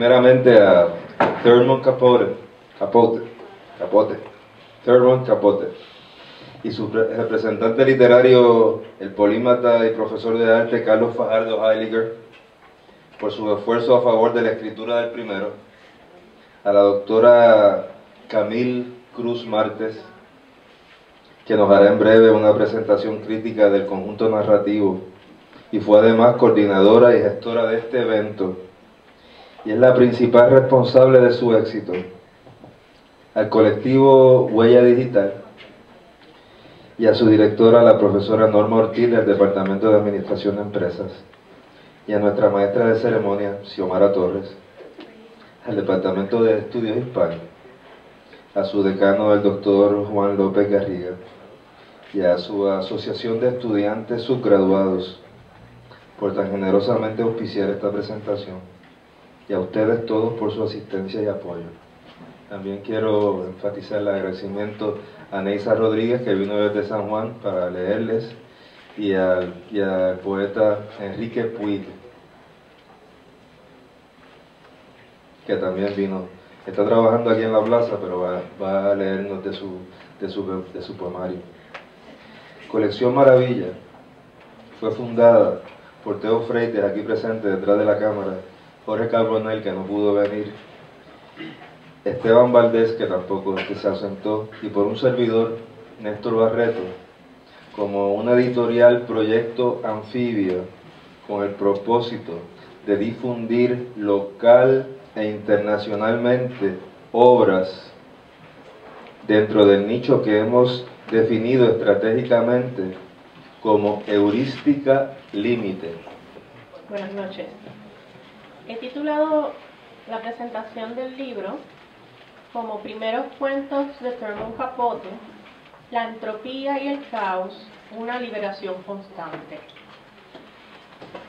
primeramente a Thurman Capote, Capote, Capote, Thurman Capote, y su representante literario, el polímata y profesor de arte Carlos Fajardo Heiliger, por su esfuerzo a favor de la escritura del primero, a la doctora Camille Cruz Martes, que nos hará en breve una presentación crítica del conjunto narrativo. Y fue además coordinadora y gestora de este evento y es la principal responsable de su éxito. Al colectivo Huella Digital y a su directora, la profesora Norma Ortiz del Departamento de Administración de Empresas y a nuestra maestra de ceremonia, Xiomara Torres, al Departamento de Estudios Hispanos, a su decano, el doctor Juan López Garriga, y a su asociación de estudiantes subgraduados por tan generosamente auspiciar esta presentación y a ustedes todos por su asistencia y apoyo. También quiero enfatizar el agradecimiento a Neisa Rodríguez que vino desde San Juan para leerles y al, poeta Enrique Puig que también vino. Está trabajando aquí en la plaza pero va, a leernos de su, de su, poemario. Colección Maravilla fue fundada por Teo Freites, aquí presente detrás de la cámara, Jorge Carbonell, que no pudo venir, Esteban Valdés, que tampoco se asentó, y por un servidor, Néstor Barreto, como un editorial proyecto anfibio con el propósito de difundir local e internacionalmente obras dentro del nicho que hemos definido estratégicamente como heurística límite. Buenas noches. He titulado la presentación del libro como primeros cuentos de Thurman Capote, la entropía y el caos, una liberación constante.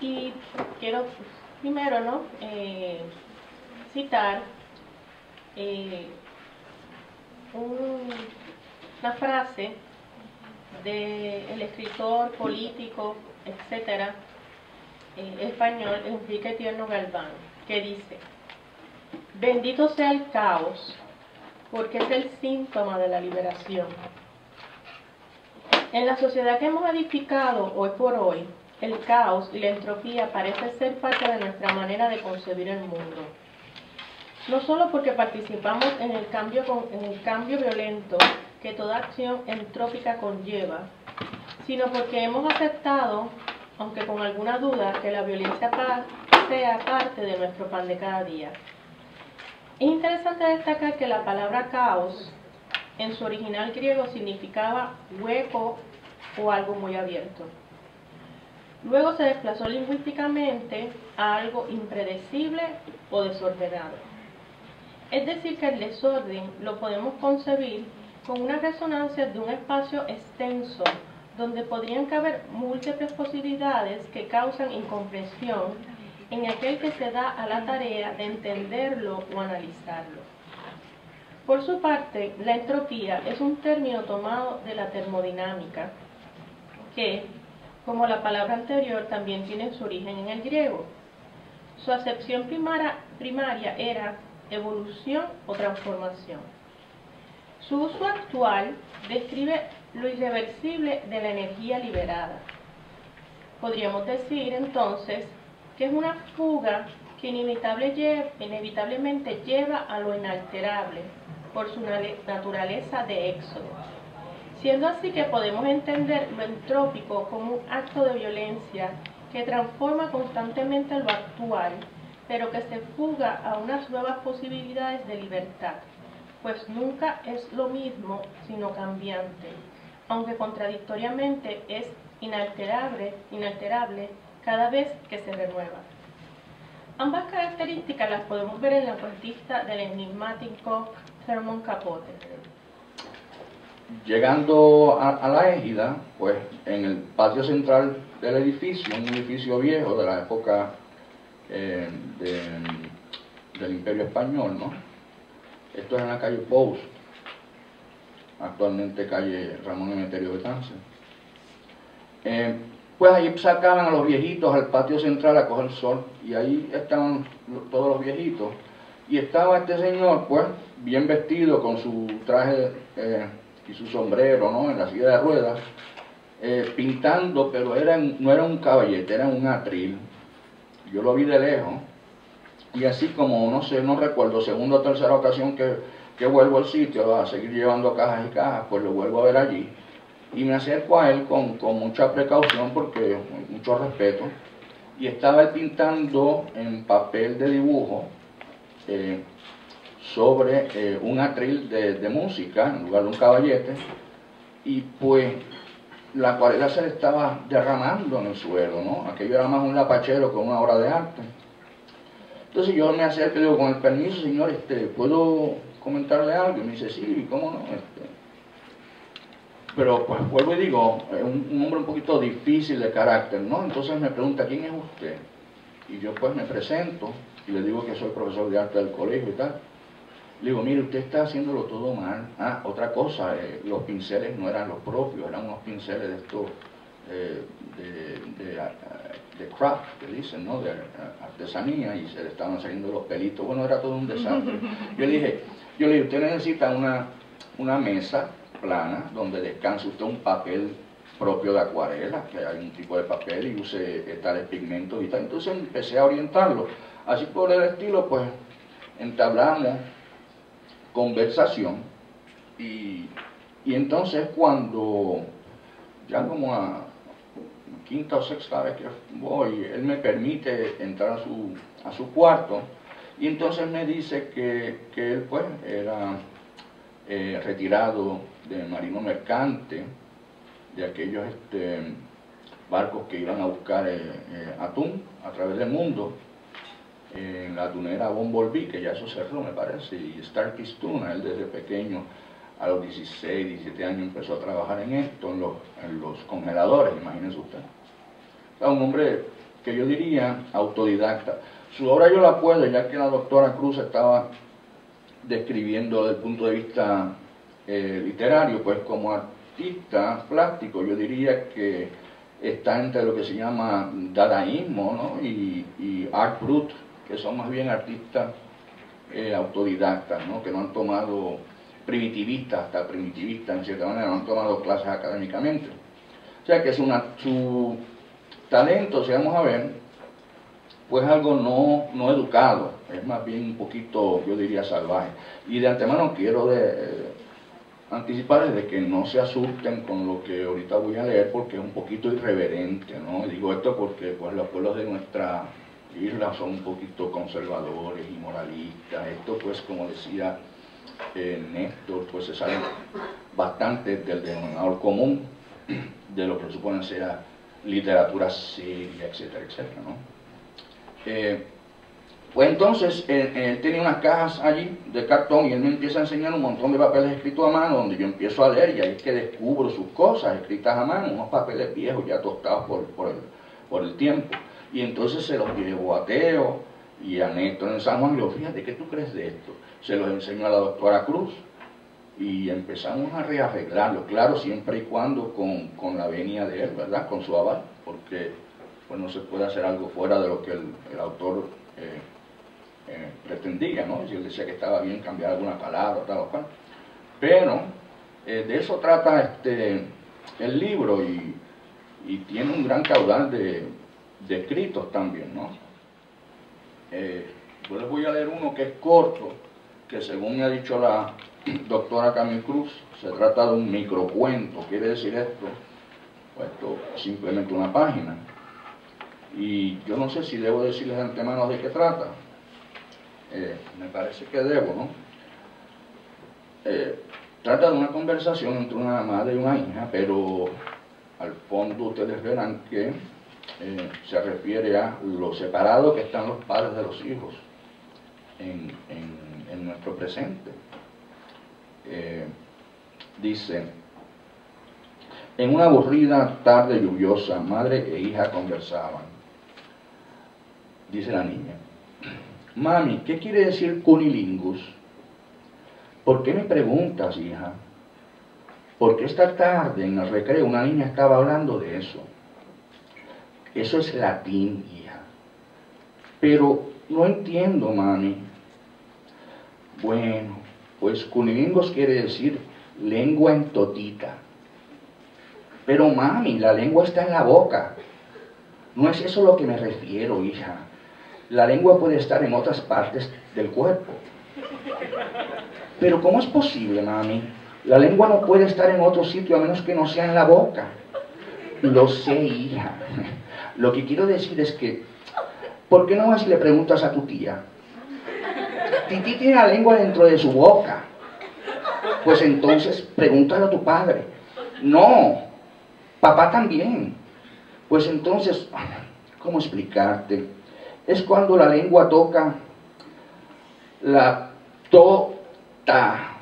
Y quiero primero ¿no? Eh, citar eh, una frase del escritor político, etcétera, español Enrique Tierno Galván, que dice, bendito sea el caos, porque es el síntoma de la liberación. En la sociedad que hemos edificado hoy por hoy, el caos y la entropía parece ser parte de nuestra manera de concebir el mundo. No solo porque participamos en el cambio, en el cambio violento que toda acción entrópica conlleva, sino porque hemos aceptado, aunque con alguna duda, que la violencia sea parte de nuestro pan de cada día. Es interesante destacar que la palabra caos en su original griego significaba hueco o algo muy abierto. Luego se desplazó lingüísticamente a algo impredecible o desordenado. Es decir, que el desorden lo podemos concebir con una resonancia de un espacio extenso donde podrían caber múltiples posibilidades que causan incomprensión en aquel que se da a la tarea de entenderlo o analizarlo. Por su parte, la entropía es un término tomado de la termodinámica, que, como la palabra anterior, también tiene su origen en el griego. Su acepción primaria era evolución o transformación. Su uso actual describe lo irreversible de la energía liberada. Podríamos decir entonces que es una fuga que inevitablemente lleva a lo inalterable por su naturaleza de éxodo. Siendo así que podemos entender lo entrópico como un acto de violencia que transforma constantemente lo actual, pero que se fuga a unas nuevas posibilidades de libertad pues nunca es lo mismo, sino cambiante, aunque contradictoriamente es inalterable, inalterable cada vez que se renueva. Ambas características las podemos ver en la cuentista del enigmático Thurman Capote. Llegando a, la égida, pues en el patio central del edificio, un edificio viejo de la época eh, del Imperio Español, ¿no? Esto es en la calle Pous, actualmente calle Ramón Emeterio Cáncer. Eh, pues ahí sacaban a los viejitos al patio central a coger sol y ahí estaban todos los viejitos. Y estaba este señor, pues, bien vestido con su traje eh, y su sombrero, ¿no? En la silla de ruedas, eh, pintando, pero era, no era un caballete, era un atril. Yo lo vi de lejos. Y así como, no sé, no recuerdo, segunda o tercera ocasión que, que vuelvo al sitio a seguir llevando cajas y cajas, pues lo vuelvo a ver allí y me acerco a él con, mucha precaución porque mucho respeto y estaba pintando en papel de dibujo eh, sobre eh, un atril de, música en lugar de un caballete y pues la acuarela se le estaba derramando en el suelo, ¿no? Aquello era más un lapachero que una obra de arte. Entonces yo me acerco y digo, con el permiso, señor, este, ¿puedo comentarle algo? Y me dice, sí, ¿cómo no? Este, pero pues vuelvo y digo, un, un, hombre un poquito difícil de carácter, ¿no? Entonces me pregunta, ¿quién es usted? Y yo pues me presento y le digo que soy profesor de arte del colegio y tal. Le digo, mire, usted está haciéndolo todo mal. Ah, otra cosa, eh, los pinceles no eran los propios, eran unos pinceles de estos, eh, de, de, de, craft, que dicen, ¿no? De artesanía, y se le estaban saliendo los pelitos. Bueno, era todo un desastre. Yo le dije, yo le dije, usted necesita una, una mesa plana donde descanse usted un papel propio de acuarela, que hay un tipo de papel y use tales pigmentos y tal. Entonces empecé a orientarlo. Así por el estilo, pues entablamos conversación y, y entonces cuando ya como a quinta o sexta vez que voy, él me permite entrar a su, a su cuarto. Y entonces me dice que, que él pues era eh, retirado de marino mercante, de aquellos este, barcos que iban a buscar eh, eh, atún a través del mundo, en la tunera Bombolví, que ya eso cerró me parece, y Starkist Tuna, él desde pequeño, a los 16, 17 años empezó a trabajar en esto, en los, en los congeladores, imagínense usted. O un hombre que yo diría autodidacta. Su obra yo la puedo, ya que la doctora Cruz estaba describiendo desde el punto de vista eh, literario, pues como artista plástico yo diría que está entre lo que se llama dadaísmo y, art brut, que son más bien artistas eh, autodidactas, ¿no? que no han tomado primitivistas, hasta primitivistas en cierta manera, no han tomado clases académicamente. O sea que es una, su talento, si vamos a ver, pues algo no, no educado, es más bien un poquito, yo diría, salvaje. Y de antemano quiero de, eh, anticiparles de que no se asusten con lo que ahorita voy a leer porque es un poquito irreverente, ¿no? digo esto porque pues, los pueblos de nuestra isla son un poquito conservadores y moralistas. Esto pues, como decía eh, Néstor, pues se sale bastante del denominador común de lo que supone ser literatura seria, etcétera, etcétera, ¿no? Eh, pues entonces él, tenía unas cajas allí de cartón y él me empieza a enseñar un montón de papeles escritos a mano donde yo empiezo a leer y ahí es que descubro sus cosas escritas a mano, unos papeles viejos ya tostados por, por, el, por el tiempo. Y entonces se los llevo a Teo y a Néstor en San Juan y le digo, fíjate, ¿qué tú crees de esto? Se los enseño a la doctora Cruz y empezamos a rearreglarlo, claro, siempre y cuando con, con la venia de él, ¿verdad? Con su aval, porque pues no se puede hacer algo fuera de lo que el, autor eh, eh, pretendía, ¿no? Si él decía que estaba bien cambiar alguna palabra, tal o cual. Pero eh, de eso trata este, el libro y, tiene un gran caudal de, escritos también, ¿no? yo les voy a leer uno que es corto, que según me ha dicho la doctora Camille Cruz, se trata de un microcuento, quiere decir esto, pues esto simplemente una página. Y yo no sé si debo decirles de antemano de qué trata. Eh, me parece que debo, ¿no? Eh, trata de una conversación entre una madre y una hija, pero al fondo ustedes verán que eh, se refiere a lo separado que están los padres de los hijos en nuestro presente. dice, en una aburrida tarde lluviosa, madre e hija conversaban dice la niña. Mami, ¿qué quiere decir cunilingus? ¿Por qué me preguntas, hija? Porque esta tarde en el recreo una niña estaba hablando de eso. Eso es latín, hija. Pero no entiendo, mami. Bueno, pues cunilingos quiere decir lengua en totita. Pero mami, la lengua está en la boca. No es eso lo que me refiero, hija. La lengua puede estar en otras partes del cuerpo. Pero ¿cómo es posible, mami? La lengua no puede estar en otro sitio a menos que no sea en la boca. Lo sé, hija. Lo que quiero decir es que, ¿por qué no vas y le preguntas a tu tía? Titi tiene la lengua dentro de su boca. Pues entonces pregúntale a tu padre. No, papá también. Pues entonces, ¿cómo explicarte? Es cuando la lengua toca la tota.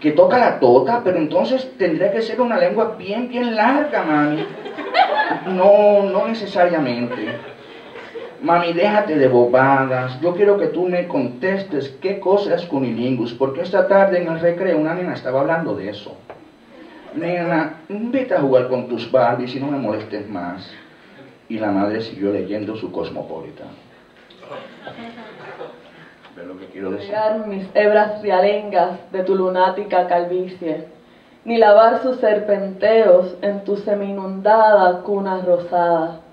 Que toca la tota, pero entonces tendría que ser una lengua bien, bien larga, mami. No, no necesariamente. Mami, déjate de bobadas. Yo quiero que tú me contestes qué cosa es cunilingus, porque esta tarde en el recreo una nena estaba hablando de eso. Nena, vete a jugar con tus Barbies y no me molestes más. Y la madre siguió leyendo su cosmopolita. ¿Ves lo que quiero decir? mis hebras rialengas de tu lunática calvicie, ni lavar sus serpenteos en tu seminundada cuna rosada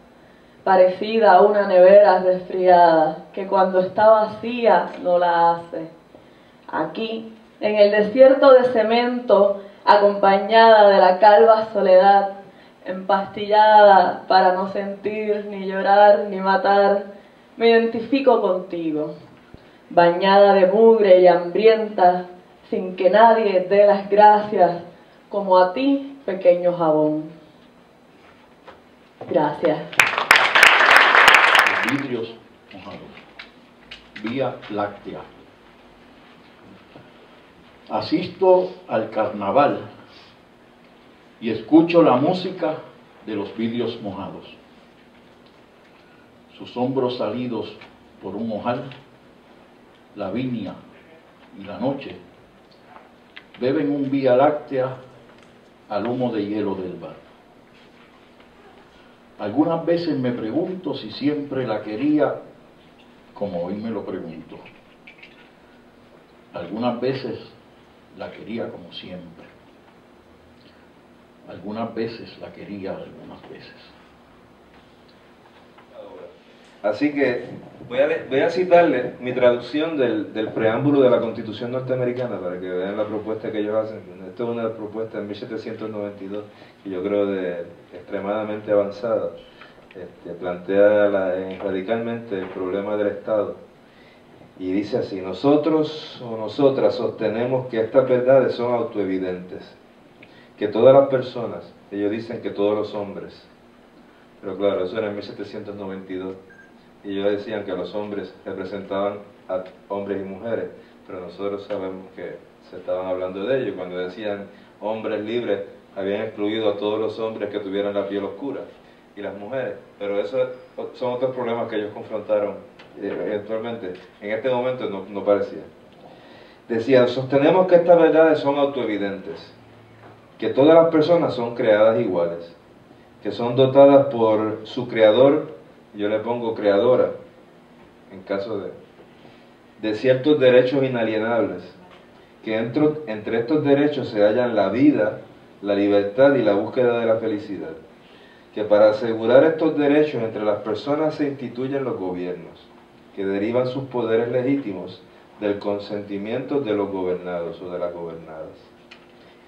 parecida a una nevera resfriada, que cuando está vacía no la hace. Aquí, en el desierto de cemento, acompañada de la calva soledad, empastillada para no sentir, ni llorar, ni matar, me identifico contigo, bañada de mugre y hambrienta, sin que nadie dé las gracias, como a ti, pequeño jabón. Gracias vidrios mojados. Vía Láctea. Asisto al carnaval y escucho la música de los vidrios mojados. Sus hombros salidos por un mojal, la viña y la noche beben un vía láctea al humo de hielo del bar. Algunas veces me pregunto si siempre la quería como hoy me lo pregunto. Algunas veces la quería como siempre. Algunas veces la quería algunas veces. Así que voy a, voy a citarle mi traducción del, preámbulo de la Constitución norteamericana para que vean la propuesta que ellos hacen. Esto es una propuesta de 1792 que yo creo de extremadamente avanzada. Este, plantea radicalmente el problema del Estado y dice así, nosotros o nosotras sostenemos que estas verdades son autoevidentes, que todas las personas, ellos dicen que todos los hombres, pero claro, eso era en 1792, y ellos decían que los hombres representaban a hombres y mujeres, pero nosotros sabemos que se estaban hablando de ello, cuando decían hombres libres, habían excluido a todos los hombres que tuvieran la piel oscura y las mujeres, pero esos son otros problemas que ellos confrontaron eh, eventualmente. En este momento no, no parecía. Decía, sostenemos que estas verdades son autoevidentes, que todas las personas son creadas iguales, que son dotadas por su creador, yo le pongo creadora, en caso de, de ciertos derechos inalienables, que entre estos derechos se hallan la vida, la libertad y la búsqueda de la felicidad que para asegurar estos derechos entre las personas se instituyen los gobiernos, que derivan sus poderes legítimos del consentimiento de los gobernados o de las gobernadas.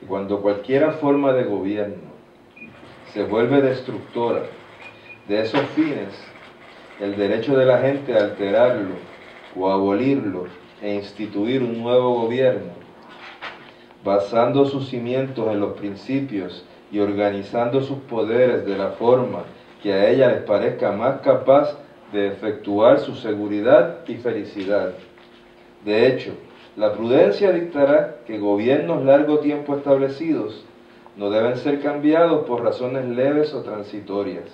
Y cuando cualquiera forma de gobierno se vuelve destructora de esos fines, el derecho de la gente a alterarlo o abolirlo e instituir un nuevo gobierno, basando sus cimientos en los principios y organizando sus poderes de la forma que a ella les parezca más capaz de efectuar su seguridad y felicidad. De hecho, la prudencia dictará que gobiernos largo tiempo establecidos no deben ser cambiados por razones leves o transitorias.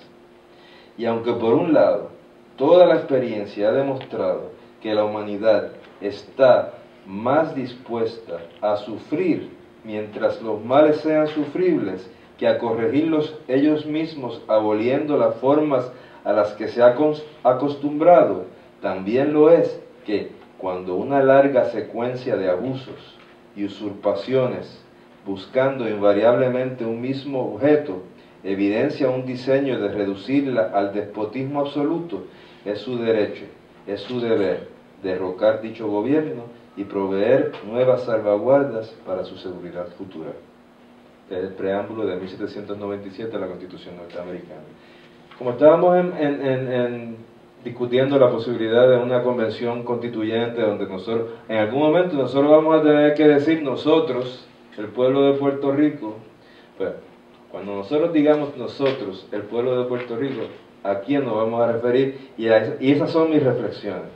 Y aunque por un lado toda la experiencia ha demostrado que la humanidad está más dispuesta a sufrir mientras los males sean sufribles que a corregirlos ellos mismos, aboliendo las formas a las que se ha acostumbrado, también lo es que cuando una larga secuencia de abusos y usurpaciones, buscando invariablemente un mismo objeto, evidencia un diseño de reducirla al despotismo absoluto, es su derecho, es su deber derrocar dicho gobierno y proveer nuevas salvaguardas para su seguridad futura. El preámbulo de 1797 de la Constitución norteamericana. Como estábamos en, discutiendo la posibilidad de una convención constituyente donde nosotros, en algún momento nosotros vamos a tener que decir nosotros, el pueblo de Puerto Rico, pues, cuando nosotros digamos nosotros, el pueblo de Puerto Rico, ¿a quién nos vamos a referir? Y, y esas son mis reflexiones.